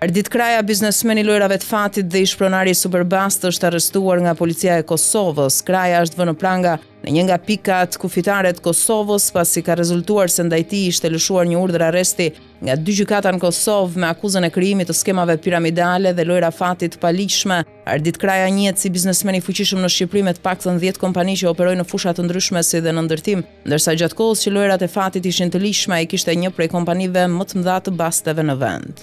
Ardit Kraja, biznesmen i lojërave të fatit dhe ish pronari i Superbast është arrestuar nga policia e Kosovës. Kraja është vënë në pranga në një nga pikat kufitare të Kosovës, pasi ka rezultuar se ndaj tij ishte lëshuar një urdhër arresti nga dy gjykata në Kosovë me akuzën e krijimit të skemave piramidale dhe lojëra fati të paligjshme. Ardit Kraja njihet si biznesmen i fuqishëm në Shqipëri me të paktën 10 kompani që operojnë në fusha të ndryshme si dhe në ndërtim, Ndërsa gjatë kohës që lojërat e fatit ishin të ligjshme ai kishte një prej kompanive më të mëdha të basteve në vend.